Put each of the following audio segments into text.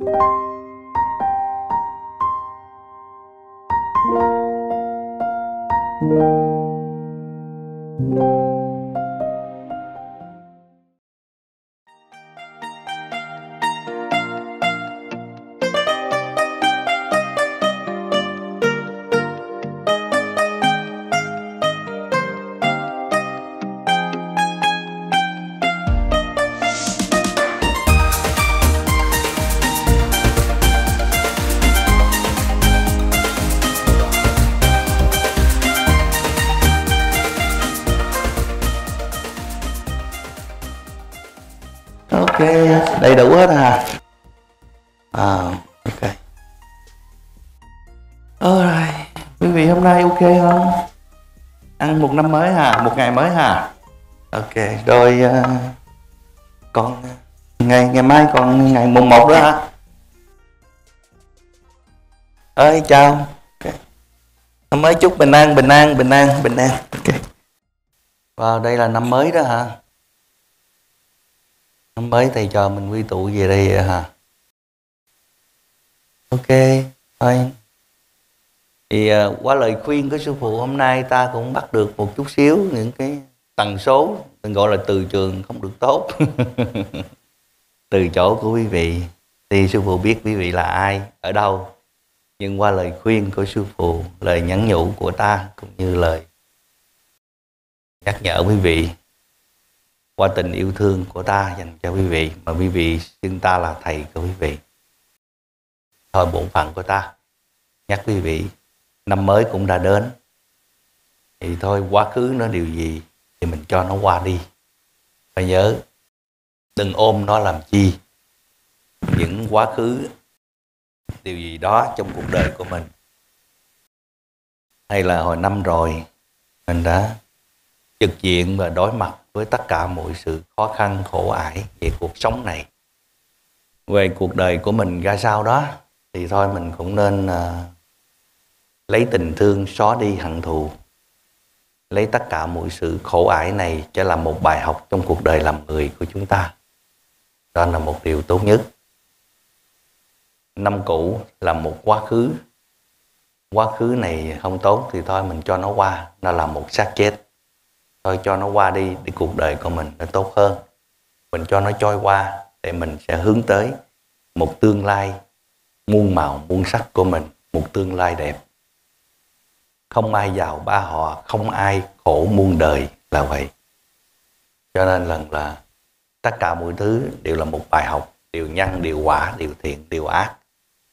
Thank you. Năm mới hà một ngày mới hà ok rồi uh, còn ờ, ngày ngày mai còn ngày mùng một nữa hả? Ơi chào. Okay. năm mới chúc bình an bình an bình an bình an. Ok. Vào wow, đây là năm mới đó hả? Năm mới thầy cho mình quy tụ về đây hả? Ok thôi thì ờ, qua lời khuyên của sư phụ hôm nay ta cũng bắt được một chút xíu những cái tần số, mình gọi là từ trường không được tốt. Từ chỗ của quý vị. Thì sư phụ biết quý vị là ai, ở đâu. Nhưng qua lời khuyên của sư phụ, lời nhắn nhủ của ta cũng như lời nhắc nhở quý vị qua tình yêu thương của ta dành cho quý vị, mà quý vị xưng ta là thầy của quý vị. Thôi bổn phận của ta, nhắc quý vị năm mới cũng đã đến. Thì thôi quá khứ nó điều gì thì mình cho nó qua đi. Phải nhớ đừng ôm nó làm chi. Những quá khứ điều gì đó trong cuộc đời của mình. Hay là hồi năm rồi mình đã trực diện và đối mặt với tất cả mọi sự khó khăn khổ ải về cuộc sống này. Về cuộc đời của mình ra sao đó thì thôi mình cũng nên uh, lấy tình thương xóa đi hận thù. Lấy tất cả mọi sự khổ ải này cho làm một bài học trong cuộc đời làm người của chúng ta. Đó là một điều tốt nhất. Năm cũ là một quá khứ. Quá khứ này không tốt thì thôi mình cho nó qua. Nó là một xác chết. Thôi cho nó qua đi để cuộc đời của mình nó tốt hơn. Mình cho nó trôi qua để mình sẽ hướng tới một tương lai muôn màu, muôn sắc của mình, một tương lai đẹp không ai giàu ba họ không ai khổ muôn đời là vậy. Cho nên lần là tất cả mọi thứ đều là một bài học điều nhân điều quả điều thiện điều ác.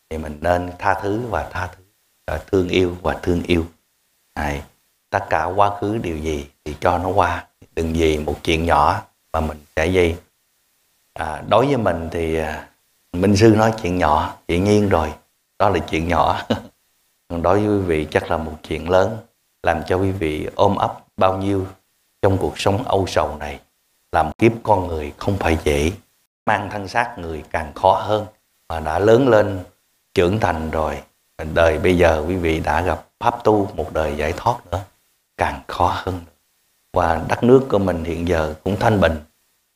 Thì mình nên tha thứ và tha thứ à, thương yêu và thương yêu. Đấy. tất cả quá khứ điều gì thì cho nó qua. Đừng vì một chuyện nhỏ mà mình sẽ gì à, đối với mình thì à, minh sư nói chuyện nhỏ chuyện nhiên rồi. Đó là chuyện nhỏ. đối với quý vị chắc là một chuyện lớn, làm cho quý vị ôm ấp bao nhiêu trong cuộc sống âu sầu này. Làm kiếp con người không phải dễ, mang thân xác người càng khó hơn mà đã lớn lên, trưởng thành rồi. Đời bây giờ quý vị đã gặp pháp tu, một đời giải thoát nữa, càng khó hơn. Và đất nước của mình hiện giờ cũng thanh bình,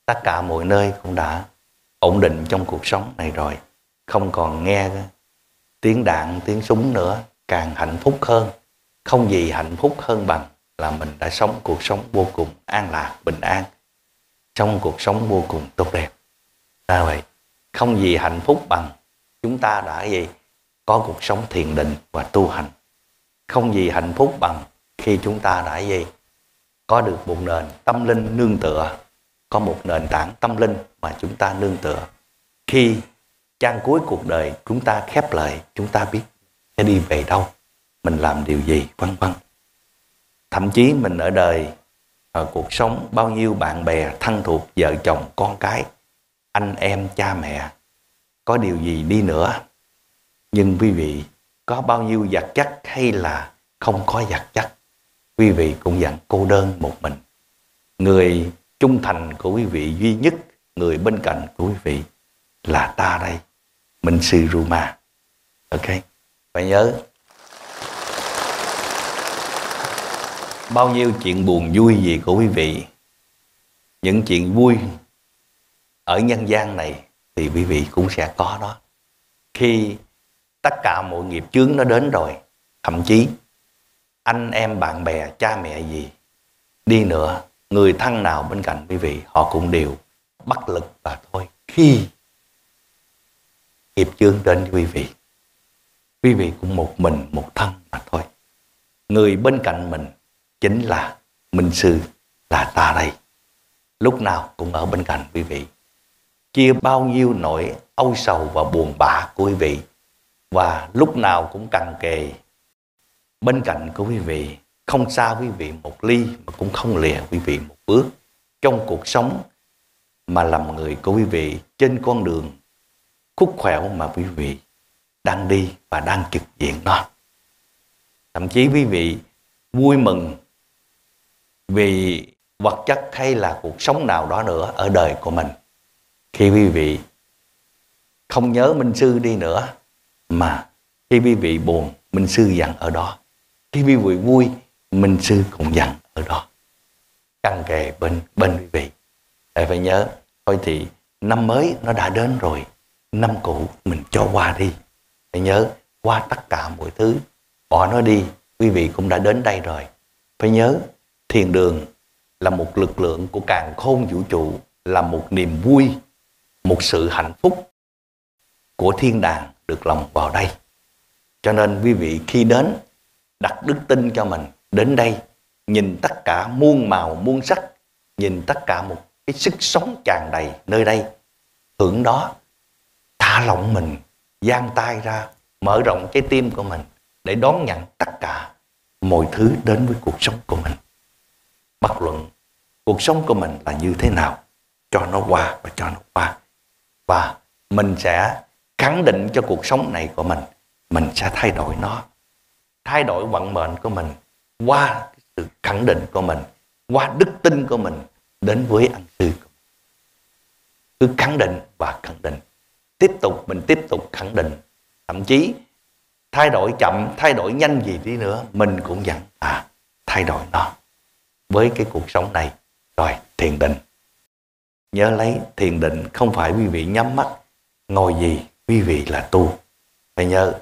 tất cả mọi nơi cũng đã ổn định trong cuộc sống này rồi. Không còn nghe tiếng đạn, tiếng súng nữa càng hạnh phúc hơn. Không gì hạnh phúc hơn bằng là mình đã sống cuộc sống vô cùng an lạc, bình an, trong cuộc sống vô cùng tốt đẹp. Ra vậy, không gì hạnh phúc bằng chúng ta đã gì có cuộc sống thiền định và tu hành. Không gì hạnh phúc bằng khi chúng ta đã gì có được một nền tâm linh nương tựa, có một nền tảng tâm linh mà chúng ta nương tựa. Khi trang cuối cuộc đời chúng ta khép lại, chúng ta biết sẽ đi về đâu? Mình làm điều gì? Vân vân. Thậm chí mình ở đời ở cuộc sống bao nhiêu bạn bè, thân thuộc, vợ chồng, con cái, anh em, cha mẹ, có điều gì đi nữa? Nhưng quý vị, có bao nhiêu vật chất hay là không có vật chất, quý vị cũng vẫn cô đơn một mình. Người trung thành của quý vị duy nhất, người bên cạnh của quý vị là ta đây. Minh sư Ruma. Ok? Phải nhớ. Bao nhiêu chuyện buồn vui gì của quý vị. Những chuyện vui ở nhân gian này thì quý vị cũng sẽ có đó. Khi tất cả mọi nghiệp chướng nó đến rồi, thậm chí anh em bạn bè, cha mẹ gì đi nữa, người thân nào bên cạnh quý vị, họ cũng đều bất lực và thôi khi nghiệp chướng đến quý vị quý vị cũng một mình, một thân mà thôi. Người bên cạnh mình chính là minh sư, là ta đây. Lúc nào cũng ở bên cạnh quý vị. Chia bao nhiêu nỗi âu sầu và buồn bã của quý vị, và lúc nào cũng cần kề. Bên cạnh của quý vị, không xa quý vị một ly mà cũng không lìa quý vị một bước. Trong cuộc sống mà làm người của quý vị trên con đường khúc khỏe mà quý vị đang đi và đang trực diện nó. Thậm chí quý vị vui mừng vì vật chất hay là cuộc sống nào đó nữa ở đời của mình. Khi quý vị không nhớ Minh Sư đi nữa, mà khi quý vị buồn, Minh Sư dặn ở đó. Khi quý vị vui, Minh Sư cũng dặn ở đó. căn kề bên bên quý vị. Để phải nhớ, thôi thì năm mới nó đã đến rồi, năm cũ mình cho qua đi phải nhớ qua tất cả mọi thứ, bỏ nó đi, quý vị cũng đã đến đây rồi. Phải nhớ, thiền đường là một lực lượng của càng khôn vũ trụ, là một niềm vui, một sự hạnh phúc của thiên đàng được lòng vào đây. Cho nên quý vị khi đến, đặt đức tin cho mình, đến đây, nhìn tất cả muôn màu, muôn sắc, nhìn tất cả một cái sức sống tràn đầy nơi đây hưởng đó, thả lỏng mình giang tay ra, mở rộng trái tim của mình để đón nhận tất cả mọi thứ đến với cuộc sống của mình. Bất luận cuộc sống của mình là như thế nào, cho nó qua và cho nó qua. Và mình sẽ khẳng định cho cuộc sống này của mình mình sẽ thay đổi nó. Thay đổi vận mệnh của mình qua sự khẳng định của mình, qua đức tin của mình đến với ân sư cứ khẳng định và khẳng định tiếp tục, mình tiếp tục khẳng định. Thậm chí, thay đổi chậm, thay đổi nhanh gì đi nữa, mình cũng dặn à thay đổi nó với cái cuộc sống này. Rồi, thiền định. Nhớ lấy, thiền định không phải quý vị nhắm mắt, ngồi gì quý vị là tu. Phải nhớ,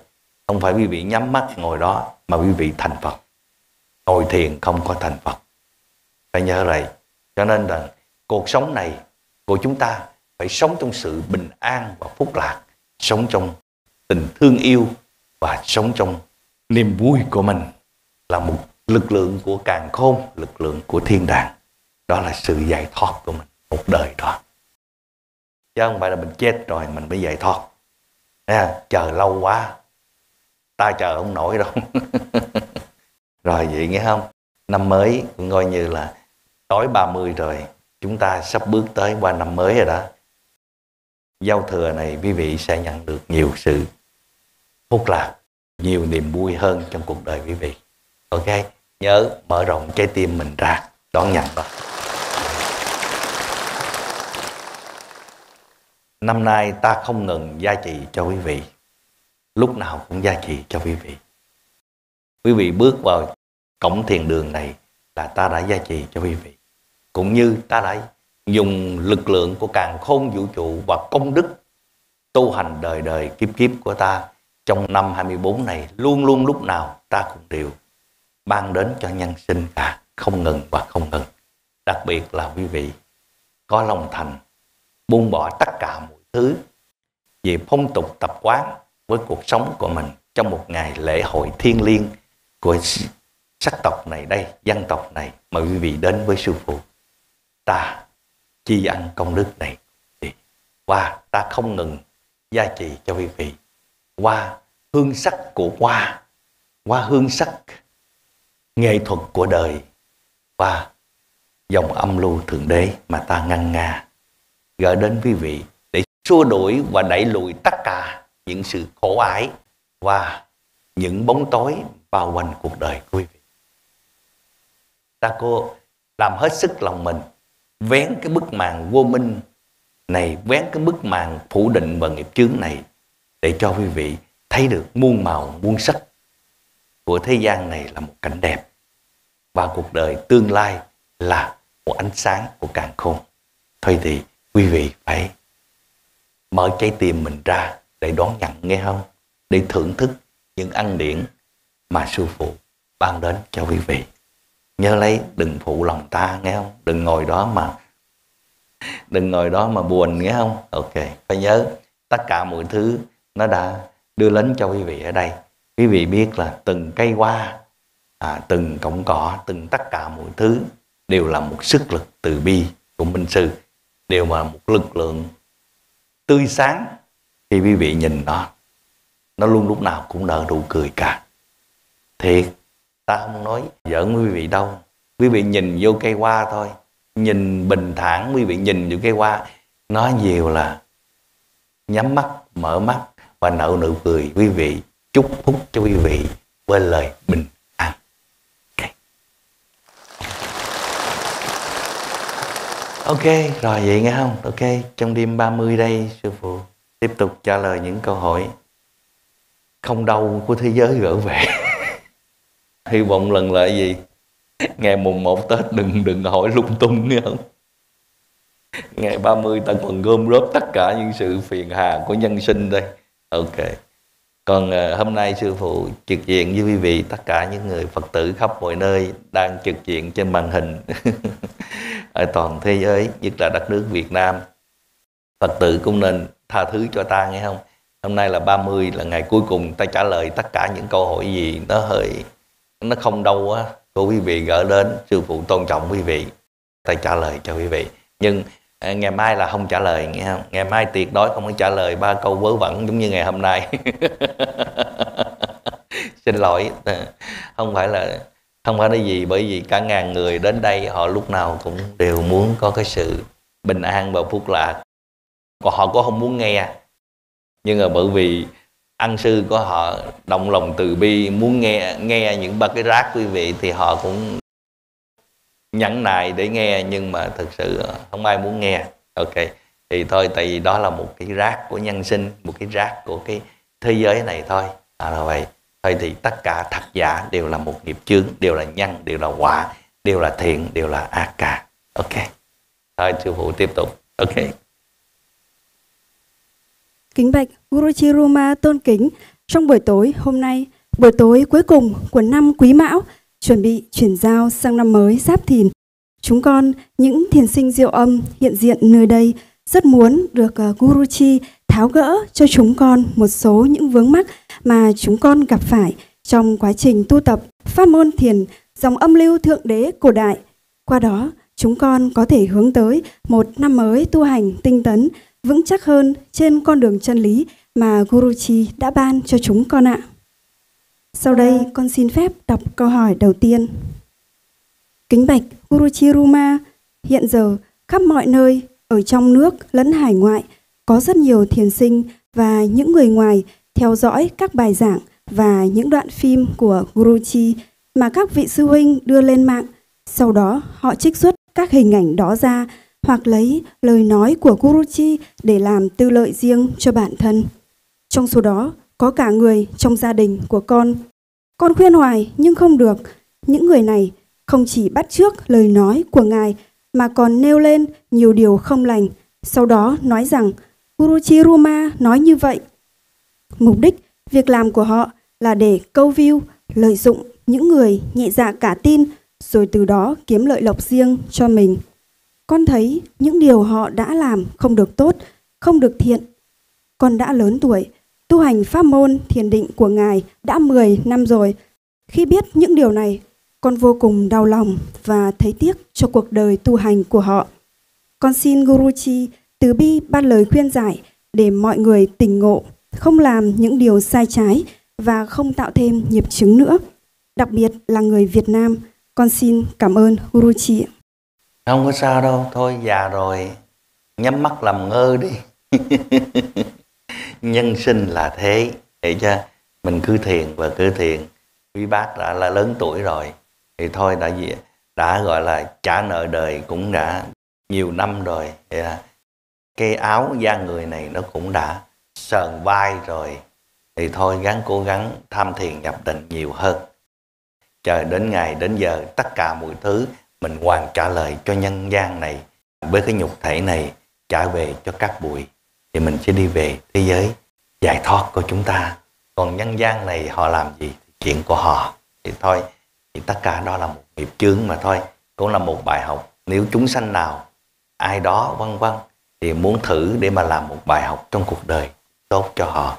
không phải quý vị nhắm mắt ngồi đó mà quý vị thành phật. Ngồi thiền không có thành phật. Phải nhớ rồi cho nên là cuộc sống này của chúng ta phải sống trong sự bình an và phúc lạc sống trong tình thương yêu và sống trong niềm vui của mình là một lực lượng của càng khôn lực lượng của thiên đàng. Đó là sự giải thoát của mình một đời đó. Chứ không phải là mình chết rồi mình mới giải thoát. À, chờ lâu quá ta chờ không nổi đâu. Rồi vậy nghe không? Năm mới cũng coi như là tối 30 rồi chúng ta sắp bước tới qua năm mới rồi đó giao thừa này quý vị sẽ nhận được nhiều sự phúc lạc, nhiều niềm vui hơn trong cuộc đời quý vị. Ok, nhớ mở rộng trái tim mình ra, đón nhận đó năm nay ta không ngừng gia trị cho quý vị, lúc nào cũng gia trị cho quý vị. Quý vị bước vào cổng thiền đường này là ta đã gia trì cho quý vị, cũng như ta đã dùng lực lượng của càng khôn vũ trụ và công đức tu hành đời đời kiếp kiếp của ta trong năm 24 này, luôn luôn lúc nào ta cũng đều ban đến cho nhân sinh cả không ngừng và không ngừng. Đặc biệt là quý vị có lòng thành, buông bỏ tất cả mọi thứ về phong tục tập quán với cuộc sống của mình trong một ngày lễ hội thiêng liêng của sắc tộc này đây, dân tộc này mà quý vị đến với sư phụ, ta chi ăn công đức này qua ta không ngừng gia trì cho quý vị. Qua hương sắc của hoa qua hương sắc nghệ thuật của đời và dòng âm lưu thượng đế mà ta ngăn nga. Gửi đến quý vị để xua đuổi và đẩy lùi tất cả những sự khổ ái và những bóng tối bao quanh cuộc đời của quý vị. Ta cô làm hết sức lòng mình vén cái bức màn vô minh này, vén cái bức màn phủ định và nghiệp chướng này để cho quý vị thấy được muôn màu, muôn sắc của thế gian này là một cảnh đẹp. Và cuộc đời tương lai là một ánh sáng của càng khôn. Thôi thì quý vị phải mở trái tim mình ra để đón nhận, nghe không? Để thưởng thức những ăn điển mà sư phụ ban đến cho quý vị nhớ lấy đừng phụ lòng ta nghe không? Đừng ngồi đó mà đừng ngồi đó mà buồn nghe không? Ok phải nhớ tất cả mọi thứ nó đã đưa đến cho quý vị ở đây. Quý vị biết là từng cây hoa à, từng cọng cỏ từng tất cả mọi thứ đều là một sức lực từ bi của minh sư đều là một lực lượng tươi sáng khi quý vị nhìn nó. Nó luôn lúc nào cũng nở nụ cười cả. Thiệt ta không nói, giỡn quý vị đâu. Quý vị nhìn vô cây hoa thôi. Nhìn bình thản, quý vị nhìn vô cây hoa. Nói nhiều là nhắm mắt, mở mắt và nở nụ cười. Quý vị chúc phúc cho quý vị với lời bình an. Ok. Ok, rồi vậy nghe không? Ok, trong đêm 30 đây, sư phụ tiếp tục trả lời những câu hỏi không đau của thế giới gỡ về hy vọng lần lại gì? Ngày mùng 1 Tết đừng đừng hỏi lung tung nghe không? Ngày 30 ta còn gom góp tất cả những sự phiền hà của nhân sinh đây. Ok. Còn uh, hôm nay sư phụ trực diện với quý vị tất cả những người phật tử khắp mọi nơi đang trực diện trên màn hình. Ở toàn thế giới nhất là đất nước việt nam. Phật tử cũng nên tha thứ cho ta nghe không? Hôm nay là 30 là ngày cuối cùng ta trả lời tất cả những câu hỏi gì nó hơi nó không đâu á của quý vị gỡ đến sư phụ tôn trọng quý vị, ta trả lời cho quý vị. Nhưng à, ngày mai là không trả lời, nghe không? Ngày mai tuyệt đối không có trả lời ba câu vớ vẩn giống như ngày hôm nay. Xin lỗi. Không phải là, không phải là gì, bởi vì cả ngàn người đến đây, họ lúc nào cũng đều muốn có cái sự bình an và phúc lạc. Còn họ có không muốn nghe. Nhưng mà bởi vì ăn sư của họ động lòng từ bi muốn nghe nghe những ba cái rác quý vị thì họ cũng nhẫn nại để nghe nhưng mà thực sự ờ, không ai muốn nghe. Ok thì thôi tại vì đó là một cái rác của nhân sinh một cái rác của cái thế giới này thôi. À, là vậy. Thôi thì tất cả thật giả đều là một nghiệp chướng đều là nhân đều là quả đều là thiện đều là ác cả ok. Thôi sư phụ tiếp tục. Ok. Kính bạch Guruji Ruma tôn kính trong buổi tối hôm nay, buổi tối cuối cùng của năm Quý Mão, chuẩn bị chuyển giao sang năm mới Giáp Thìn. Chúng con, những thiền sinh diệu âm hiện diện nơi đây, rất muốn được ờ, Guruji tháo gỡ cho chúng con một số những vướng mắc mà chúng con gặp phải trong quá trình tu tập pháp môn thiền dòng âm lưu thượng đế cổ đại. Qua đó, chúng con có thể hướng tới một năm mới tu hành tinh tấn, vững chắc hơn trên con đường chân lý mà Guruji đã ban cho chúng con ạ. Sau đây con xin phép đọc câu hỏi đầu tiên. Kính bạch Guruji Ruma, hiện giờ khắp mọi nơi, ở trong nước lẫn hải ngoại, có rất nhiều thiền sinh và những người ngoài theo dõi các bài giảng và những đoạn phim của Guruji mà các vị sư huynh đưa lên mạng. Sau đó họ trích xuất các hình ảnh đó ra hoặc lấy lời nói của Guruji để làm tư lợi riêng cho bản thân. Trong số đó có cả người trong gia đình của con. Con khuyên hoài nhưng không được. Những người này không chỉ bắt trước lời nói của Ngài mà còn nêu lên nhiều điều không lành. Sau đó nói rằng Guruji Ruma nói như vậy. Mục đích, việc làm của họ là để câu view, lợi dụng những người nhẹ dạ cả tin rồi từ đó kiếm lợi lộc riêng cho mình. Con thấy những điều họ đã làm không được tốt, không được thiện. Con đã lớn tuổi, tu hành pháp môn thiền định của Ngài đã 10 năm rồi. Khi biết những điều này, con vô cùng đau lòng và thấy tiếc cho cuộc đời tu hành của họ. Con xin Guru Chi từ bi ban lời khuyên giải để mọi người tỉnh ngộ, không làm những điều sai trái và không tạo thêm nghiệp chứng nữa. Đặc biệt là người Việt Nam, con xin cảm ơn Guru Chi. Không có sao đâu, thôi già rồi, nhắm mắt làm ngơ đi. Nhân sinh là thế, để cho mình cứ thiền và cứ thiền. Quý bác đã là lớn tuổi rồi, thì thôi đã gì đã gọi là trả nợ đời cũng đã nhiều năm rồi. Cái áo da người này nó cũng đã sờn vai rồi. Thì thôi gắng cố gắng tham thiền nhập định nhiều hơn. Chờ đến ngày đến giờ tất cả mọi thứ mình hoàn trả lời cho nhân gian này, với cái nhục thể này trả về cho các bụi, thì mình sẽ đi về thế giới giải thoát của chúng ta. Còn nhân gian này họ làm gì? Chuyện của họ. Thì thôi, thì tất cả đó là một nghiệp chướng mà thôi, cũng là một bài học. Nếu chúng sanh nào, ai đó, vân vân, thì muốn thử để mà làm một bài học trong cuộc đời tốt cho họ.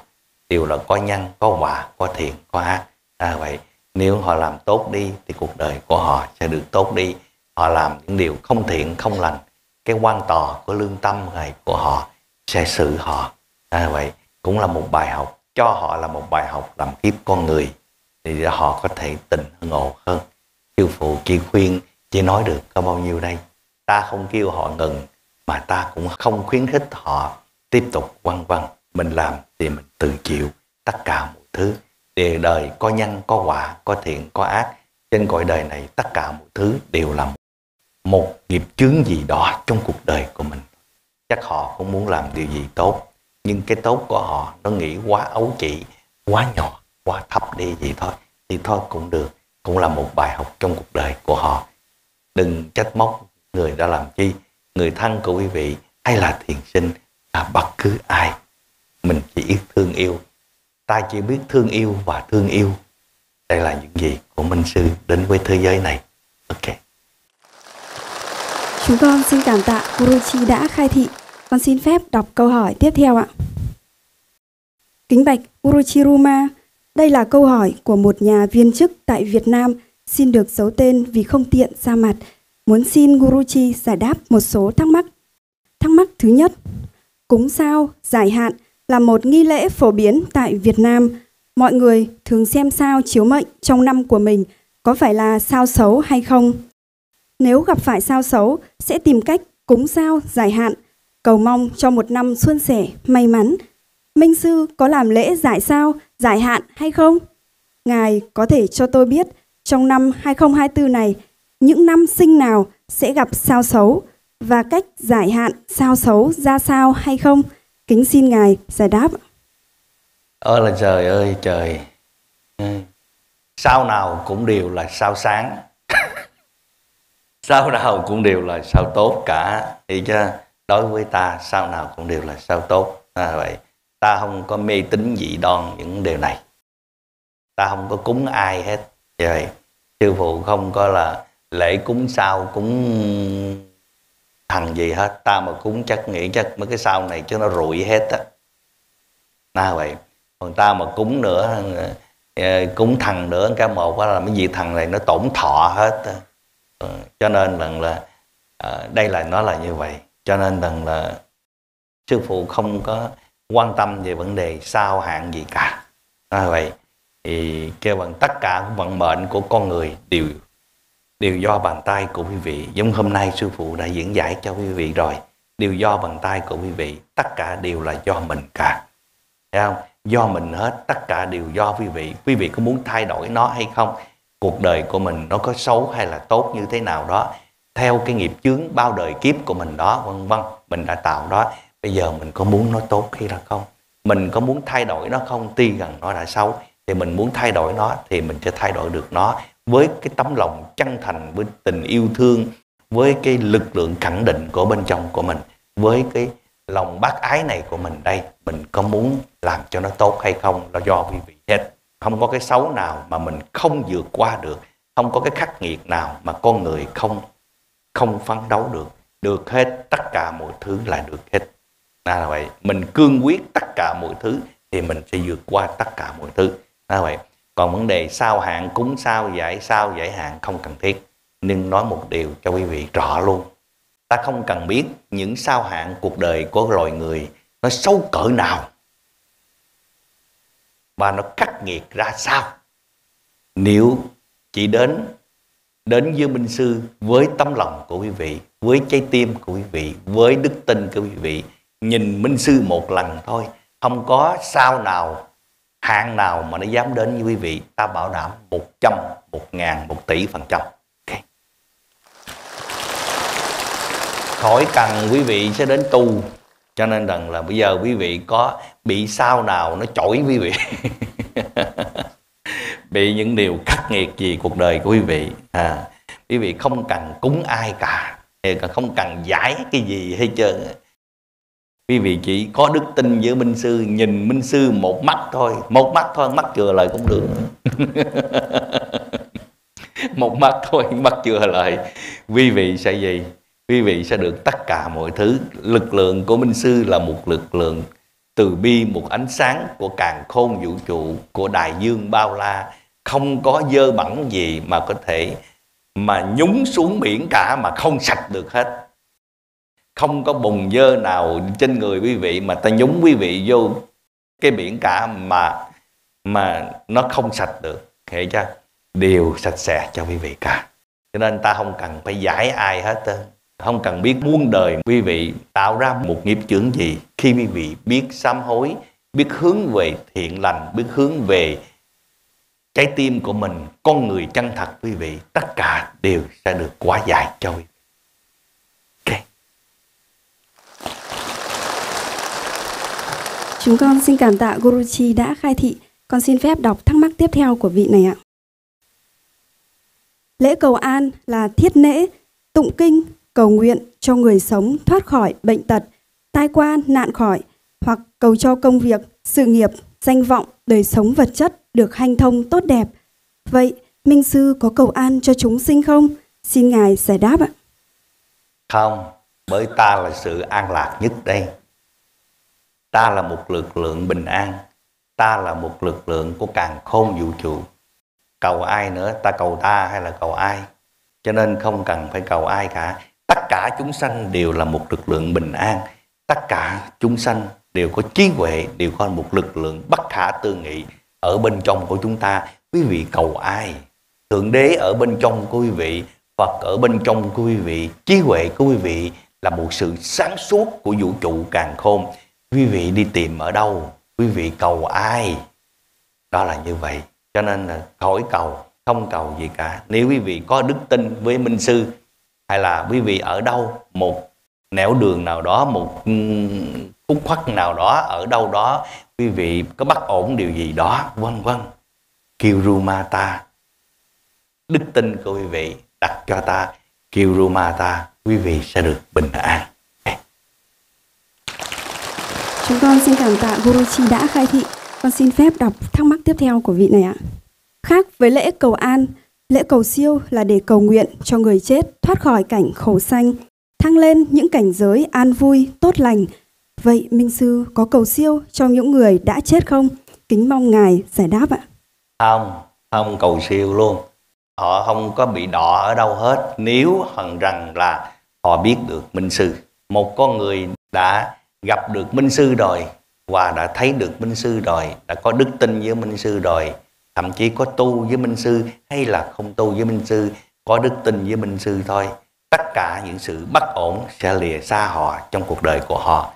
Đều là có nhân, có quả, có thiện, có ác. À vậy nếu họ làm tốt đi, thì cuộc đời của họ sẽ được tốt đi họ làm những điều không thiện, không lành. Cái quan tò của lương tâm này của họ sẽ xử họ. À vậy cũng là một bài học. Cho họ là một bài học làm kiếp con người thì họ có thể tỉnh ngộ hơn. Sư phụ chỉ khuyên chỉ nói được có bao nhiêu đây? Ta không kêu họ ngừng, mà ta cũng không khuyến khích họ tiếp tục quăng quăng. Mình làm thì mình tự chịu tất cả mọi thứ. Đề đời có nhân, có quả, có thiện, có ác. Trên cõi đời này tất cả mọi thứ đều là một một nghiệp chướng gì đó trong cuộc đời của mình. Chắc họ cũng muốn làm điều gì tốt, nhưng cái tốt của họ nó nghĩ quá ấu trĩ, quá nhỏ, quá thấp đi vậy thôi, thì thôi cũng được. Cũng là một bài học trong cuộc đời của họ. Đừng trách móc người đã làm chi. Người thân của quý vị hay là thiền sinh, là bất cứ ai. Mình chỉ biết thương yêu. Ta chỉ biết thương yêu và thương yêu. Đây là những gì của minh sư đến với thế giới này. Ok chúng con xin cảm tạ Guruji đã khai thị con xin phép đọc câu hỏi tiếp theo ạ kính bạch Guruji Ruma, đây là câu hỏi của một nhà viên chức tại Việt Nam, xin được giấu tên vì không tiện ra mặt muốn xin Guruji giải đáp một số thắc mắc thắc mắc thứ nhất, cúng sao giải hạn là một nghi lễ phổ biến tại Việt Nam. Mọi người thường xem sao chiếu mệnh trong năm của mình, có phải là sao xấu hay không. Nếu gặp phải sao xấu, sẽ tìm cách cúng sao giải hạn, cầu mong cho một năm suôn sẻ, may mắn. Minh Sư có làm lễ giải sao, giải hạn hay không? Ngài có thể cho tôi biết trong năm 2024 này, những năm sinh nào sẽ gặp sao xấu và cách giải hạn sao xấu ra sao hay không? Kính xin Ngài giải đáp. Ôi là trời ơi trời. Sao nào cũng đều là sao sáng sao nào cũng đều là sao tốt cả. Thì chứ đối với ta sao nào cũng đều là sao tốt. À, vậy ta không có mê tín dị đoan những điều này. Ta không có cúng ai hết. Vậy sư phụ không có là lễ cúng sao cúng thằng gì hết ta mà cúng chắc nghĩ chắc mấy cái sau này cho nó rụi hết á na vậy còn ta mà cúng nữa ờ, cúng thằng nữa cái một là mấy vị thằng này nó tổn thọ hết Ờ, cho nên rằng là à, đây là nó là như vậy. Cho nên rằng là sư phụ không có quan tâm về vấn đề sao hạn gì cả. À, vậy. Thì kêu bằng tất cả vận mệnh của con người đều đều do bàn tay của quý vị. Giống hôm nay sư phụ đã diễn giải cho quý vị rồi. Đều do bàn tay của quý vị. Tất cả đều là do mình cả. Thấy không? Do mình hết tất cả đều do quý vị. Quý vị có muốn thay đổi nó hay không? Cuộc đời của mình nó có xấu hay là tốt như thế nào đó, theo cái nghiệp chướng bao đời kiếp của mình đó, vân vân, mình đã tạo đó, bây giờ mình có muốn nó tốt hay là không? Mình có muốn thay đổi nó không? Tuy rằng nó đã xấu, thì mình muốn thay đổi nó thì mình sẽ thay đổi được nó. Với cái tấm lòng chân thành, với tình yêu thương, với cái lực lượng khẳng định của bên trong của mình, với cái lòng bác ái này của mình đây, mình có muốn làm cho nó tốt hay không? Là do quý vị hết không có cái xấu nào mà mình không vượt qua được. Không có cái khắc nghiệt nào mà con người không không phấn đấu được. Được hết tất cả mọi thứ là được hết. Là vậy. Mình cương quyết tất cả mọi thứ thì mình sẽ vượt qua tất cả mọi thứ. Là vậy. Còn vấn đề sao hạn cúng, sao giải sao giải hạn không cần thiết. Nhưng nói một điều cho quý vị rõ luôn. Ta không cần biết những sao hạn cuộc đời của loài người nó sâu cỡ nào mà nó khắc nghiệt ra sao? Nếu chỉ đến đến với minh sư với tấm lòng của quý vị, với trái tim của quý vị, với đức tin của quý vị, nhìn minh sư một lần thôi, không có sao nào, hạng nào mà nó dám đến với quý vị, ta bảo đảm một trăm, một ngàn, một tỷ phần trăm. Okay. khỏi cần quý vị sẽ đến tu cho nên rằng là bây giờ quý vị có bị sao nào nó chổi quý vị. Bị những điều khắc nghiệt gì cuộc đời của quý vị. À, quý vị không cần cúng ai cả không cần giải cái gì hết trơn quý vị chỉ có đức tin với minh sư nhìn minh sư một mắt thôi. Một mắt thôi mắt chừa lời cũng được. Một mắt thôi mắt chừa lời. Quý vị sẽ gì? Quý vị sẽ được tất cả mọi thứ. Lực lượng của minh sư là một lực lượng từ bi, một ánh sáng của càng khôn vũ trụ của đại dương bao la. Không có dơ bẩn gì mà có thể mà nhúng xuống biển cả mà không sạch được hết. Không có bùn dơ nào trên người quý vị mà ta nhúng quý vị vô cái biển cả mà mà nó không sạch được. Hiểu chưa đều sạch sẽ cho quý vị cả. Cho nên ta không cần phải giải ai hết không cần biết muôn đời quý vị tạo ra một nghiệp chướng gì khi quý vị biết sám hối biết hướng về thiện lành biết hướng về trái tim của mình con người chân thật quý vị tất cả đều sẽ được quá giải cho quý vị okay. Chúng con xin cảm tạ Guruji đã khai thị. Con xin phép đọc thắc mắc tiếp theo của vị này ạ. Lễ cầu an là thiết lễ tụng kinh, cầu nguyện cho người sống thoát khỏi bệnh tật, tai qua, nạn khỏi, hoặc cầu cho công việc, sự nghiệp, danh vọng, đời sống vật chất được hanh thông tốt đẹp. Vậy, Minh Sư có cầu an cho chúng sinh không? Xin Ngài giải đáp ạ. Không, bởi ta là sự an lạc nhất đây. Ta là một lực lượng bình an. Ta là một lực lượng của càng khôn vũ trụ. Cầu ai nữa, ta cầu ta hay là cầu ai? Cho nên không cần phải cầu ai cả. Tất cả chúng sanh đều là một lực lượng bình an. Tất cả chúng sanh đều có trí huệ, đều có một lực lượng bất khả tư nghị ở bên trong của chúng ta. Quý vị cầu ai? Thượng đế ở bên trong của quý vị, Phật ở bên trong của quý vị, trí huệ của quý vị là một sự sáng suốt của vũ trụ càng khôn. Quý vị đi tìm ở đâu? Quý vị cầu ai? Đó là như vậy. Cho nên là khỏi cầu, không cầu gì cả. Nếu quý vị có đức tin với Minh Sư, hay là quý vị ở đâu, một nẻo đường nào đó, một ừ, khúc khuất nào đó, ở đâu đó, quý vị có bất ổn điều gì đó, vân vân. Kirumata, đức tin của quý vị đặt cho ta, Kirumata, quý vị sẽ được bình an. Chúng con xin cảm tạ Guruji đã khai thị. Con xin phép đọc thắc mắc tiếp theo của vị này ạ. Khác với lễ cầu an, lễ cầu siêu là để cầu nguyện cho người chết thoát khỏi cảnh khổ sanh, thăng lên những cảnh giới an vui, tốt lành. Vậy Minh Sư có cầu siêu cho những người đã chết không? Kính mong Ngài giải đáp ạ. Không, không cầu siêu luôn. Họ không có bị đọ ở đâu hết nếu hằng rằng là họ biết được Minh Sư. Một con người đã gặp được minh sư rồi và đã thấy được minh sư rồi đã có đức tin với minh sư rồi thậm chí có tu với minh sư hay là không tu với minh sư, có đức tin với minh sư thôi. Tất cả những sự bất ổn sẽ lìa xa họ trong cuộc đời của họ.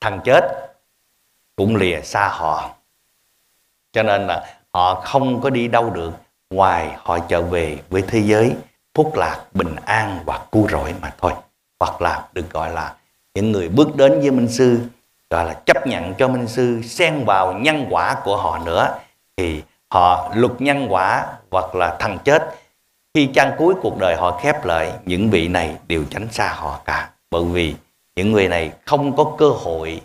Thằng chết cũng lìa xa họ. Cho nên là họ không có đi đâu được, ngoài họ trở về với thế giới, phúc lạc bình an hoặc cứu rỗi mà thôi. Hoặc là được gọi là những người bước đến với minh sư gọi là chấp nhận cho minh sư xen vào nhân quả của họ nữa. Thì họ luật nhân quả hoặc là thằng chết. Khi trang cuối cuộc đời họ khép lại, những vị này đều tránh xa họ cả. Bởi vì những người này không có cơ hội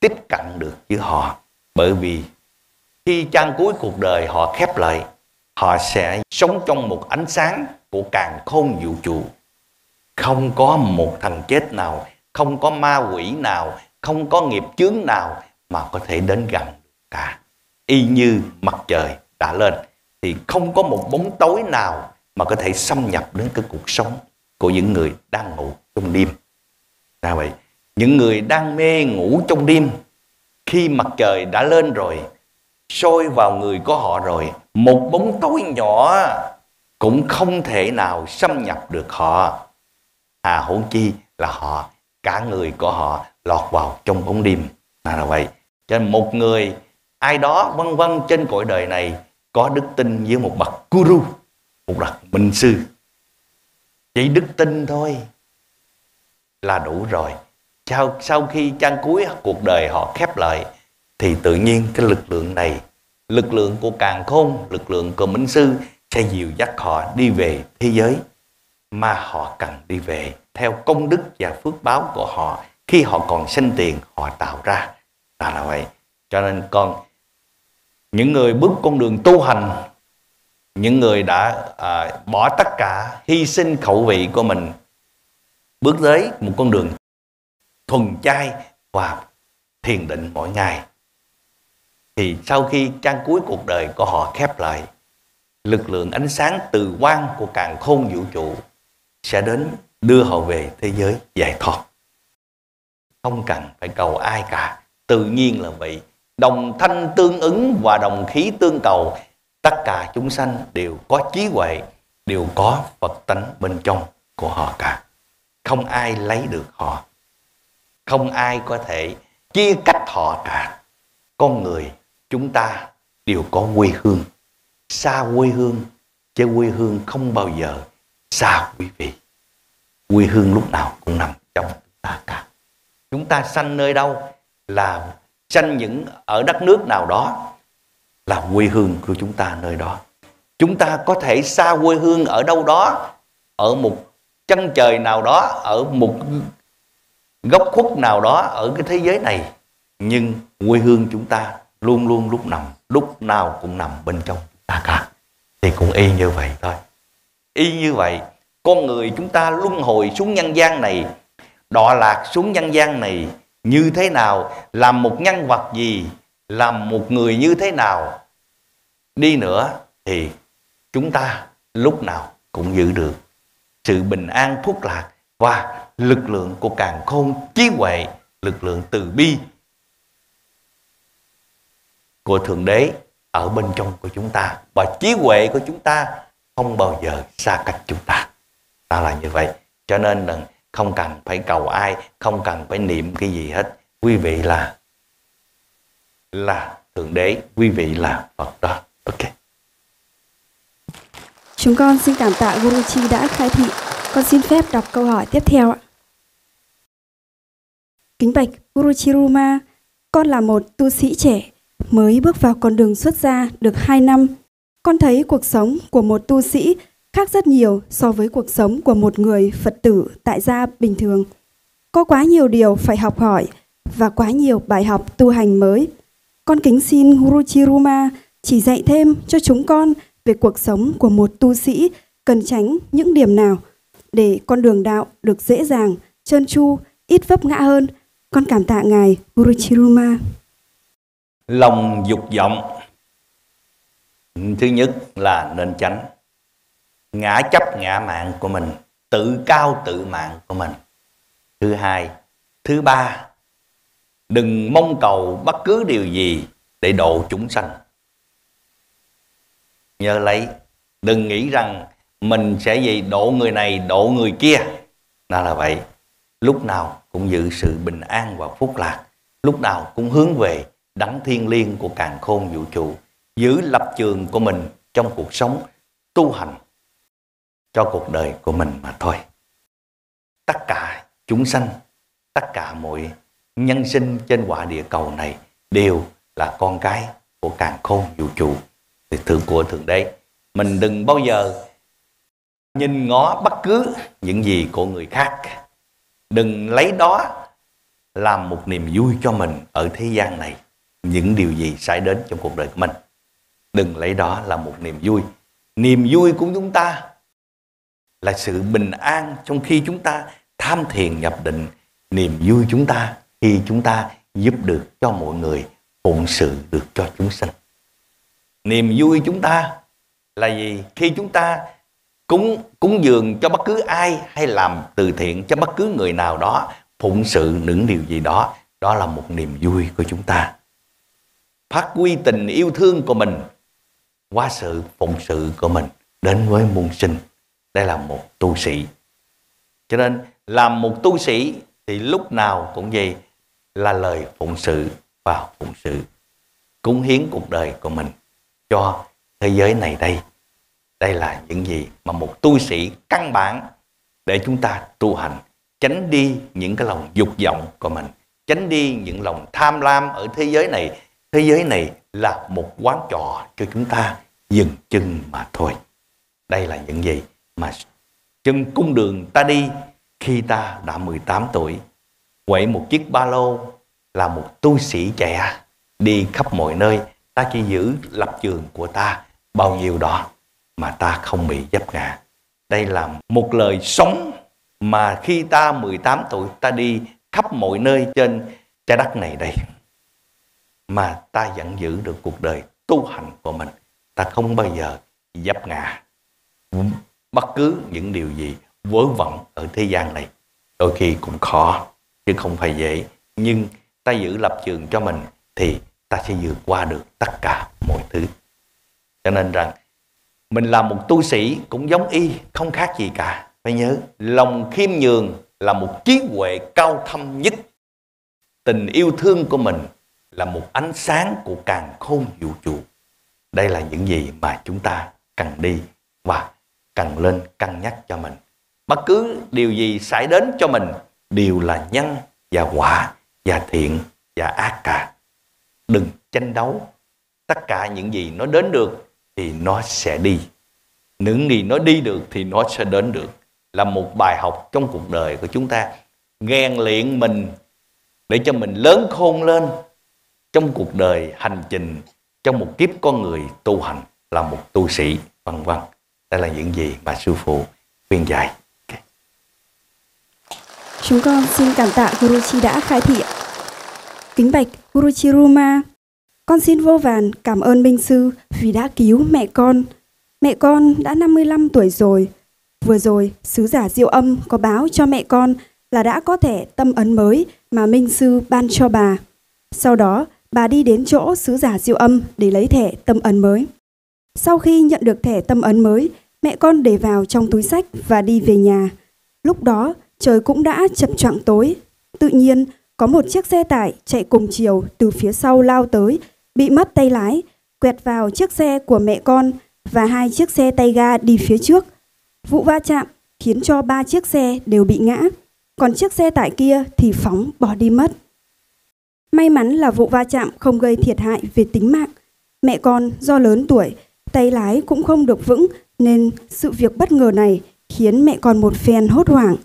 tiếp cận được với họ. Bởi vì khi trang cuối cuộc đời họ khép lại, họ sẽ sống trong một ánh sáng của càng khôn vũ trụ. Không có một thằng chết nào, không có ma quỷ nào không có nghiệp chướng nào mà có thể đến gần cả. Y như mặt trời đã lên, thì không có một bóng tối nào mà có thể xâm nhập đến cái cuộc sống của những người đang ngủ trong đêm. Ra vậy, những người đang mê ngủ trong đêm, khi mặt trời đã lên rồi soi vào người của họ rồi, một bóng tối nhỏ cũng không thể nào xâm nhập được họ. À huống chi là họ cả người của họ lọt vào trong bóng đêm. Là vậy, cho nên một người ai đó vân vân trên cõi đời này có đức tin với một bậc guru, một bậc minh sư. Chỉ đức tin thôi là đủ rồi. Sau sau khi trang cuối cuộc đời họ khép lại, thì tự nhiên cái lực lượng này, lực lượng của càng khôn, lực lượng của minh sư sẽ dìu dắt họ đi về thế giới mà họ cần đi về theo công đức và phước báo của họ. Khi họ còn sinh tiền họ tạo ra. Là là vậy. Cho nên con những người bước con đường tu hành những người đã à, bỏ tất cả hy sinh khẩu vị của mình bước tới một con đường thuần chay và thiền định mỗi ngày thì sau khi trang cuối cuộc đời của họ khép lại lực lượng ánh sáng từ quang của càng khôn vũ trụ sẽ đến đưa họ về thế giới giải thoát. Không cần phải cầu ai cả. Tự nhiên là vậy. Đồng thanh tương ứng và đồng khí tương cầu, tất cả chúng sanh đều có trí huệ, đều có phật tánh bên trong của họ cả. Không ai lấy được họ. Không ai có thể chia cách họ cả. Con người chúng ta đều có quê hương. Xa quê hương, chứ quê hương không bao giờ xa quý vị? Quê hương lúc nào cũng nằm trong chúng ta cả. Chúng ta sanh nơi đâu là sanh những ở đất nước nào đó là quê hương của chúng ta nơi đó. Chúng ta có thể xa quê hương ở đâu đó, ở một chân trời nào đó, ở một góc khuất nào đó ở cái thế giới này. Nhưng quê hương chúng ta luôn luôn lúc nằm, lúc nào cũng nằm bên trong ta cả. Thì cũng y như vậy thôi y như vậy, con người chúng ta luân hồi xuống nhân gian này, đọa lạc xuống nhân gian này, như thế nào, làm một nhân vật gì, làm một người như thế nào, đi nữa thì chúng ta lúc nào cũng giữ được sự bình an phúc lạc và lực lượng của càng khôn, trí huệ, lực lượng từ bi của thượng đế ở bên trong của chúng ta. Và trí huệ của chúng ta không bao giờ xa cách chúng ta. Ta là như vậy. Cho nên là không cần phải cầu ai, không cần phải niệm cái gì hết. Quý vị là là thượng đế, quý vị là phật đó. Ok. Chúng con xin cảm tạ Guruji đã khai thị. Con xin phép đọc câu hỏi tiếp theo ạ. Kính bạch Guruji Ruma, con là một tu sĩ trẻ, mới bước vào con đường xuất gia được 2 năm con thấy cuộc sống của một tu sĩ khác rất nhiều so với cuộc sống của một người Phật tử tại gia bình thường. Có quá nhiều điều phải học hỏi và quá nhiều bài học tu hành mới. Con kính xin Guru Chiruma chỉ dạy thêm cho chúng con về cuộc sống của một tu sĩ cần tránh những điểm nào để con đường đạo được dễ dàng, trơn tru, ít vấp ngã hơn. Con cảm tạ Ngài Guru Chiruma. Lòng dục vọng Thứ nhất là nên tránh ngã chấp ngã mạng của mình, tự cao tự mạng của mình. Thứ hai. Thứ ba, đừng mong cầu bất cứ điều gì để độ chúng sanh. Nhớ lấy, đừng nghĩ rằng mình sẽ gì độ người này, độ người kia. Đó là vậy. Lúc nào cũng giữ sự bình an và phúc lạc. Lúc nào cũng hướng về đấng thiên liêng của càng khôn vũ trụ giữ lập trường của mình trong cuộc sống tu hành cho cuộc đời của mình mà thôi. Tất cả chúng sanh, tất cả mọi nhân sinh trên quả địa cầu này đều là con cái của càng khôn vũ trụ thì thượng của thượng đế. Mình đừng bao giờ nhìn ngó bất cứ những gì của người khác. Đừng lấy đó làm một niềm vui cho mình ở thế gian này. Những điều gì xảy đến trong cuộc đời của mình. Đừng lấy đó là một niềm vui. Niềm vui của chúng ta là sự bình an trong khi chúng ta tham thiền nhập định. Niềm vui chúng ta khi chúng ta giúp được cho mọi người, phụng sự được cho chúng sinh niềm vui chúng ta là gì? Khi chúng ta cúng cúng dường cho bất cứ ai hay làm từ thiện cho bất cứ người nào đó, phụng sự những điều gì đó đó là một niềm vui của chúng ta. Phát huy tình yêu thương của mình quá sự phụng sự của mình đến với muôn sinh. Đây là một tu sĩ. Cho nên làm một tu sĩ thì lúc nào cũng gì là lời phụng sự và phụng sự cúng hiến cuộc đời của mình cho thế giới này đây. Đây là những gì mà một tu sĩ căn bản để chúng ta tu hành, tránh đi những cái lòng dục vọng của mình, tránh đi những lòng tham lam ở thế giới này thế giới này là một quán trò cho chúng ta, dừng chân mà thôi đây là những gì mà chân cung đường ta đi khi ta đã 18 tuổi. Quậy một chiếc ba lô là một tu sĩ trẻ đi khắp mọi nơi. Ta chỉ giữ lập trường của ta bao nhiêu đó mà ta không bị dấp ngã. Đây là một lời sống mà khi ta 18 tuổi ta đi khắp mọi nơi trên trái đất này đây mà ta vẫn giữ được cuộc đời tu hành của mình. Ta không bao giờ dấp ngã. Bất cứ những điều gì vớ vẩn ở thế gian này, đôi khi cũng khó, chứ không phải dễ. Nhưng ta giữ lập trường cho mình thì ta sẽ vượt qua được tất cả mọi thứ. Cho nên rằng, mình là một tu sĩ cũng giống y, không khác gì cả. Phải nhớ, lòng khiêm nhường là một trí huệ cao thâm nhất. Tình yêu thương của mình là một ánh sáng của càng khôn vũ trụ. Đây là những gì mà chúng ta cần đi và cần lên cân nhắc cho mình. Bất cứ điều gì xảy đến cho mình đều là nhân và quả và thiện và ác cả. Đừng tranh đấu. Tất cả những gì nó đến được thì nó sẽ đi. Những gì nó đi được thì nó sẽ đến được. Là một bài học trong cuộc đời của chúng ta. Ghen luyện mình để cho mình lớn khôn lên trong cuộc đời hành trình trong một kiếp con người tu hành là một tu sĩ vân vân đây là những gì mà sư phụ khuyên dạy okay. chúng con xin cảm tạ Guruji đã khai thị kính bạch Guruji Ruma con xin vô vàn cảm ơn Minh Sư vì đã cứu mẹ con. Mẹ con đã 55 tuổi rồi. Vừa rồi, sứ giả diệu âm có báo cho mẹ con là đã có thể tâm ấn mới mà Minh Sư ban cho bà. Sau đó, bà đi đến chỗ sứ giả siêu âm để lấy thẻ tâm ấn mới. Sau khi nhận được thẻ tâm ấn mới, mẹ con để vào trong túi sách và đi về nhà. Lúc đó, trời cũng đã chập choạng tối. Tự nhiên, có một chiếc xe tải chạy cùng chiều từ phía sau lao tới, bị mất tay lái, quẹt vào chiếc xe của mẹ con và hai chiếc xe tay ga đi phía trước. Vụ va chạm khiến cho ba chiếc xe đều bị ngã, còn chiếc xe tải kia thì phóng bỏ đi mất. May mắn là vụ va chạm không gây thiệt hại về tính mạng. Mẹ con do lớn tuổi, tay lái cũng không được vững nên sự việc bất ngờ này khiến mẹ con một phen hốt hoảng.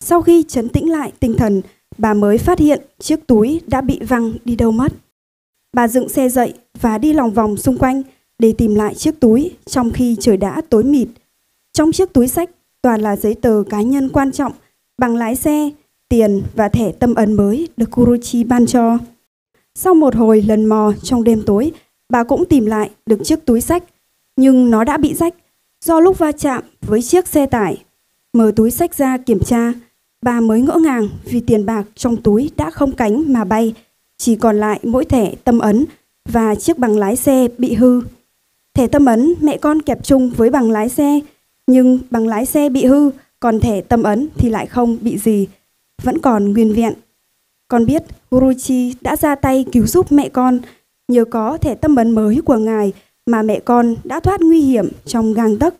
Sau khi chấn tĩnh lại tinh thần, bà mới phát hiện chiếc túi đã bị văng đi đâu mất. Bà dựng xe dậy và đi lòng vòng xung quanh để tìm lại chiếc túi trong khi trời đã tối mịt. Trong chiếc túi sách toàn là giấy tờ cá nhân quan trọng, bằng lái xe, tiền và thẻ tâm ấn mới được Kurochi ban cho. Sau một hồi lần mò trong đêm tối, bà cũng tìm lại được chiếc túi sách, nhưng nó đã bị rách do lúc va chạm với chiếc xe tải. Mở túi sách ra kiểm tra, bà mới ngỡ ngàng vì tiền bạc trong túi đã không cánh mà bay, chỉ còn lại mỗi thẻ tâm ấn và chiếc bằng lái xe bị hư. Thẻ tâm ấn mẹ con kẹp chung với bằng lái xe, nhưng bằng lái xe bị hư, còn thẻ tâm ấn thì lại không bị gì, vẫn còn nguyên vẹn. Con biết Guruji đã ra tay cứu giúp mẹ con, nhờ có thẻ tâm ấn mới của ngài mà mẹ con đã thoát nguy hiểm trong gang tấc.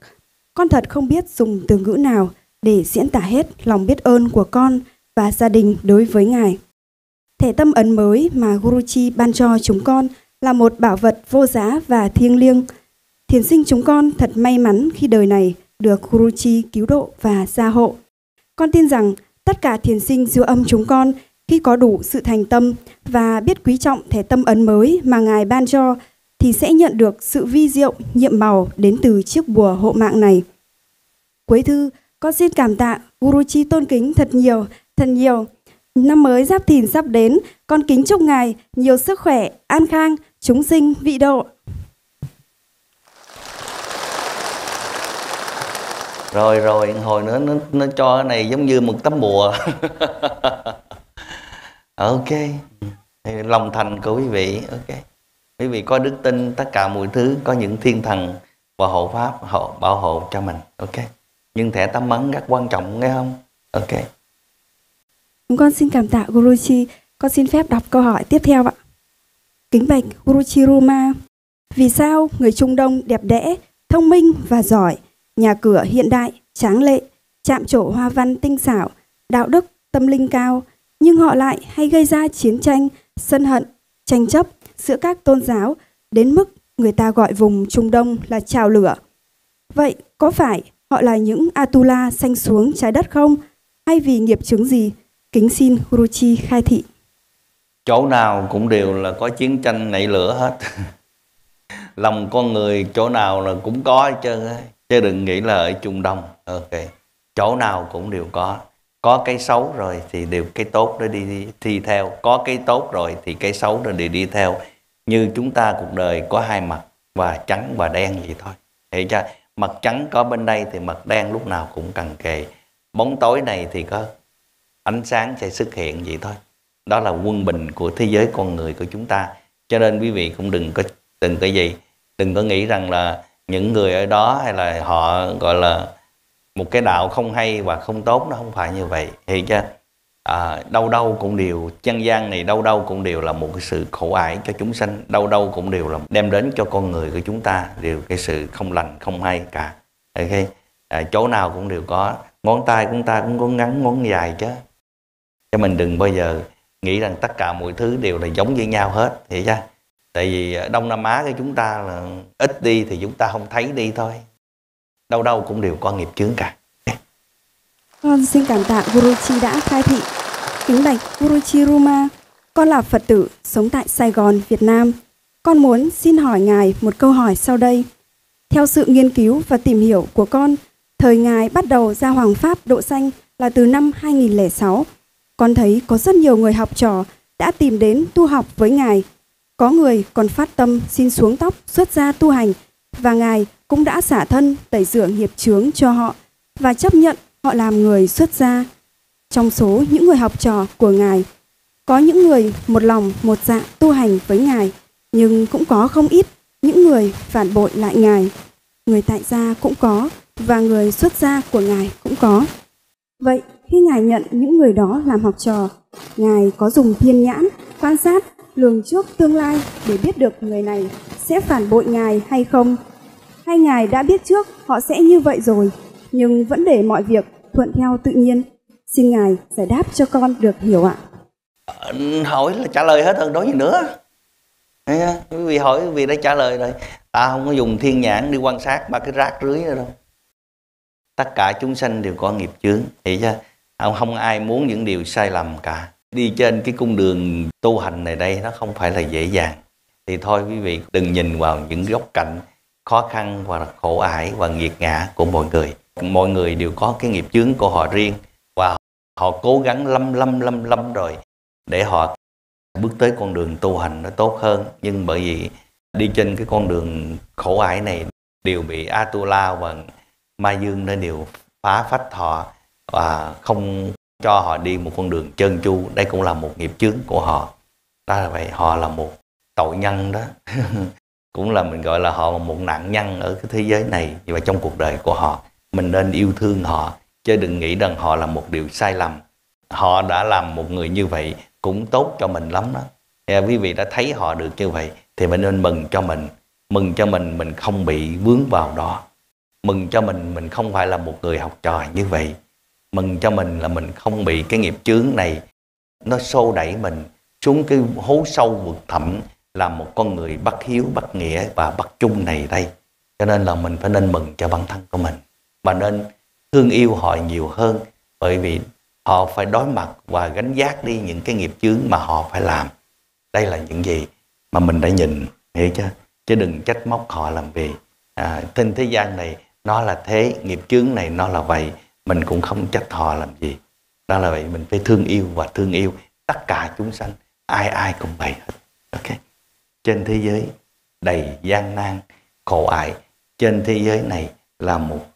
Con thật không biết dùng từ ngữ nào để diễn tả hết lòng biết ơn của con và gia đình đối với ngài. Thẻ tâm ấn mới mà Guruji ban cho chúng con là một bảo vật vô giá và thiêng liêng. Thiền sinh chúng con thật may mắn khi đời này được Guruji cứu độ và gia hộ. Con tin rằng tất cả thiền sinh siêu âm chúng con khi có đủ sự thành tâm và biết quý trọng thẻ tâm ấn mới mà Ngài ban cho thì sẽ nhận được sự vi diệu, nhiệm màu đến từ chiếc bùa hộ mạng này. Cuối thư, con xin cảm tạ Guruji tôn kính thật nhiều, thật nhiều. Năm mới Giáp Thìn sắp đến, con kính chúc Ngài nhiều sức khỏe, an khang, chúng sinh vị độ. Rồi rồi, hồi nữa nó, nó cho cái này giống như một tấm bùa. ok. Lòng thành của quý vị, ok. Quý vị có đức tin tất cả mọi thứ, có những thiên thần và hộ pháp hộ bảo hộ cho mình, ok. Nhưng thẻ tâm ấn rất quan trọng nghe không? Ok. Chúng con xin cảm tạ Guruji. Con xin phép đọc câu hỏi tiếp theo ạ. Kính bạch Guruji Ruma. Vì sao người Trung Đông đẹp đẽ, thông minh và giỏi, nhà cửa hiện đại, tráng lệ, chạm trổ hoa văn tinh xảo, đạo đức, tâm linh cao, nhưng họ lại hay gây ra chiến tranh, sân hận, tranh chấp giữa các tôn giáo đến mức người ta gọi vùng Trung Đông là trào lửa. Vậy có phải họ là những Atula xanh xuống trái đất không? Hay vì nghiệp chứng gì? Kính xin Guruji khai thị. Chỗ nào cũng đều là có chiến tranh nảy lửa hết. Lòng con người chỗ nào là cũng có chứ. Chứ đừng nghĩ là ở Trung Đông. Ok. Chỗ nào cũng đều có. Có cái xấu rồi thì đều cái tốt nó đi, đi thi theo. Có cái tốt rồi thì cái xấu nó đều đi theo. Như chúng ta cuộc đời có hai mặt và trắng và đen vậy thôi. Hiểu chưa? Mặt trắng có bên đây thì mặt đen lúc nào cũng cần kề. Bóng tối này thì có ánh sáng sẽ xuất hiện vậy thôi. Đó là quân bình của thế giới con người của chúng ta. Cho nên quý vị cũng đừng có đừng có gì, đừng có nghĩ rằng là những người ở đó hay là họ gọi là một cái đạo không hay và không tốt nó không phải như vậy. Thì chứ? À, đâu đâu cũng đều chân gian này đâu đâu cũng đều là một cái sự khổ ải cho chúng sanh đâu đâu cũng đều là đem đến cho con người của chúng ta đều cái sự không lành không hay cả. Ok? À, chỗ nào cũng đều có ngón tay của chúng ta cũng có ngắn ngón dài chứ. Cho mình đừng bao giờ nghĩ rằng tất cả mọi thứ đều là giống với nhau hết hiểu chưa tại vì đông nam á của chúng ta là ít đi thì chúng ta không thấy đi thôi đâu đâu cũng đều có nghiệp chướng cả. Con xin cảm tạ Guruji đã khai thị. Kính bạch Guruji Ruma, con là Phật tử sống tại Sài Gòn, Việt Nam. Con muốn xin hỏi ngài một câu hỏi sau đây. Theo sự nghiên cứu và tìm hiểu của con, thời ngài bắt đầu ra hoàng pháp độ xanh là từ năm 2006 con thấy có rất nhiều người học trò đã tìm đến tu học với ngài. Có người còn phát tâm xin xuống tóc xuất gia tu hành và ngài cũng đã xả thân tẩy rửa nghiệp chướng cho họ và chấp nhận họ làm người xuất gia. Trong số những người học trò của Ngài, có những người một lòng một dạ tu hành với Ngài, nhưng cũng có không ít những người phản bội lại Ngài. Người tại gia cũng có và người xuất gia của Ngài cũng có. Vậy khi Ngài nhận những người đó làm học trò, Ngài có dùng thiên nhãn, quan sát, lường trước tương lai để biết được người này sẽ phản bội Ngài hay không? Hay Ngài đã biết trước họ sẽ như vậy rồi, nhưng vẫn để mọi việc thuận theo tự nhiên? Xin Ngài giải đáp cho con được hiểu ạ. Hỏi là trả lời hết rồi, nói gì nữa. Quý vị hỏi quý vị đã trả lời rồi. Ta không có dùng thiên nhãn đi quan sát ba cái rác rưới nữa đâu. Tất cả chúng sanh đều có nghiệp chướng. vậy chứ Không, không ai muốn những điều sai lầm cả. Đi trên cái cung đường tu hành này đây nó không phải là dễ dàng. Thì thôi quý vị đừng nhìn vào những góc cạnh khó khăn và khổ ải và nghiệt ngã của mọi người. Mọi người đều có cái nghiệp chướng của họ riêng và họ cố gắng lâm lâm lâm lâm rồi để họ bước tới con đường tu hành nó tốt hơn. Nhưng bởi vì đi trên cái con đường khổ ải này đều bị Atula và Ma Dương nên đều phá phách họ và không cho họ đi một con đường chân chu đây cũng là một nghiệp chướng của họ. Đó là vậy, họ là một tội nhân đó. cũng là mình gọi là họ một nạn nhân ở cái thế giới này và trong cuộc đời của họ, mình nên yêu thương họ, chứ đừng nghĩ rằng họ là một điều sai lầm. Họ đã làm một người như vậy cũng tốt cho mình lắm đó. Nghe quý vị đã thấy họ được như vậy thì mình nên mừng cho mình. Mừng cho mình mình không bị vướng vào đó. Mừng cho mình mình không phải là một người học trò như vậy. Mừng cho mình là mình không bị cái nghiệp chướng này nó xô đẩy mình xuống cái hố sâu vực thẳm là một con người bất hiếu bất nghĩa và bất chung này đây. Cho nên là mình phải nên mừng cho bản thân của mình. Và nên thương yêu họ nhiều hơn bởi vì họ phải đối mặt và gánh giác đi những cái nghiệp chướng mà họ phải làm. Đây là những gì mà mình đã nhìn hiểu chưa? Chứ đừng trách móc họ làm gì à, trên thế gian này nó là thế nghiệp chướng này nó là vậy mình cũng không trách họ làm gì. Đó là vậy mình phải thương yêu và thương yêu tất cả chúng sanh ai ai cũng vậy hết. Ok? Trên thế giới đầy gian nan khổ ải trên thế giới này là một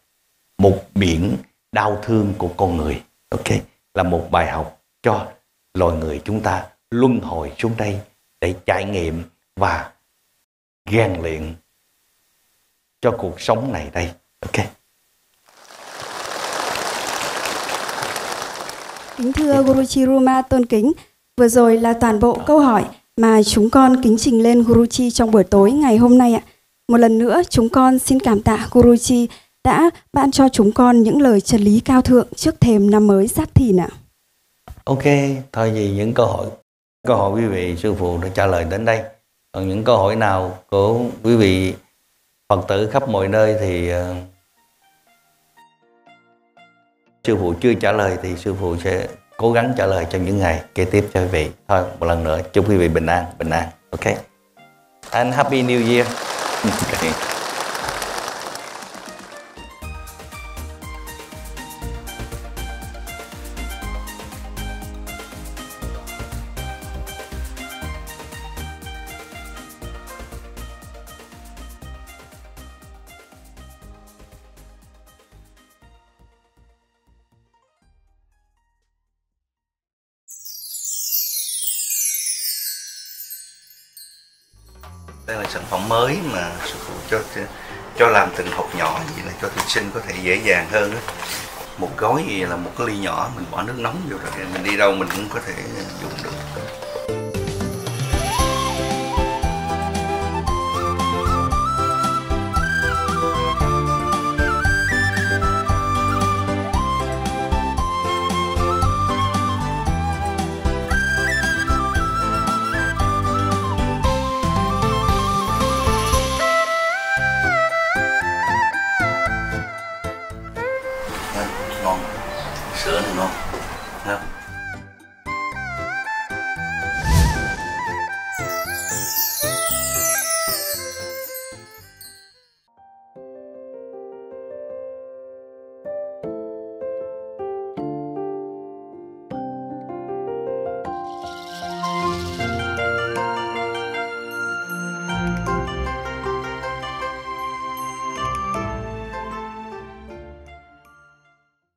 một biển đau thương của con người ok? Là một bài học cho loài người chúng ta luân hồi xuống đây để trải nghiệm và rèn luyện cho cuộc sống này đây ok? Kính thưa Guru Chiruma tôn kính, vừa rồi là toàn bộ câu hỏi mà chúng con kính trình lên Guruji trong buổi tối ngày hôm nay ạ. Một lần nữa chúng con xin cảm tạ Guruji đã ban cho chúng con những lời chân lý cao thượng trước thềm năm mới Giáp Thìn ạ. Ok, thôi gì những câu hỏi câu hỏi quý vị sư phụ đã trả lời đến đây. Còn những câu hỏi nào của quý vị Phật tử khắp mọi nơi thì uh, sư phụ chưa trả lời thì sư phụ sẽ cố gắng trả lời trong những ngày kế tiếp cho quý vị. Thôi, một lần nữa, chúc quý vị bình an bình an. Ok? And happy new year. Okay. Đây là sản phẩm mới mà sư phụ cho cho làm từng hộp nhỏ vậy là cho thí sinh có thể dễ dàng hơn đó. một gói gì là một cái ly nhỏ, mình bỏ nước nóng vô rồi mình đi đâu mình cũng có thể dùng được